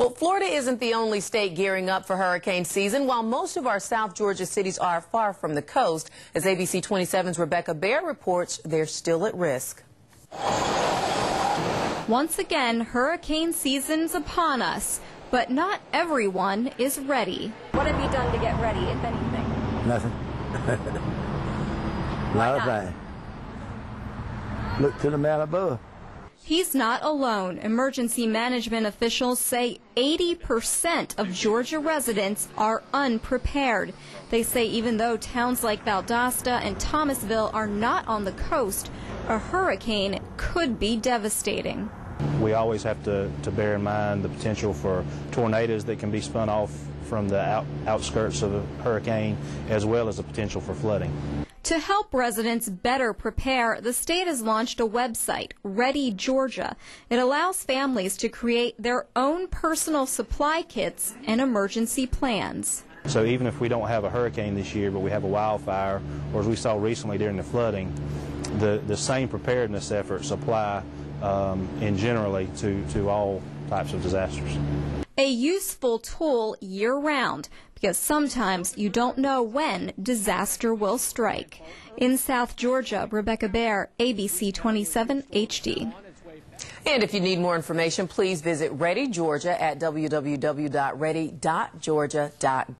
Well, Florida isn't the only state gearing up for hurricane season. While most of our South Georgia cities are far from the coast, as ABC 27's Rebecca Bear reports, they're still at risk. Once again, hurricane season's upon us, but not everyone is ready. What have you done to get ready, if anything? Nothing. not a thing. Look to the man above. He's not alone. Emergency management officials say 80% of Georgia residents are unprepared. They say even though towns like Valdosta and Thomasville are not on the coast, a hurricane could be devastating. We always have to, to bear in mind the potential for tornadoes that can be spun off from the out, outskirts of a hurricane, as well as the potential for flooding. To help residents better prepare, the state has launched a website, Ready Georgia. It allows families to create their own personal supply kits and emergency plans. So even if we don't have a hurricane this year, but we have a wildfire, or as we saw recently during the flooding, the, the same preparedness efforts apply um, in generally to, to all types of disasters. A useful tool year round because sometimes you don't know when disaster will strike. In South Georgia, Rebecca Bear, ABC 27 HD. And if you need more information, please visit Ready Georgia at www.ready.georgia.gov.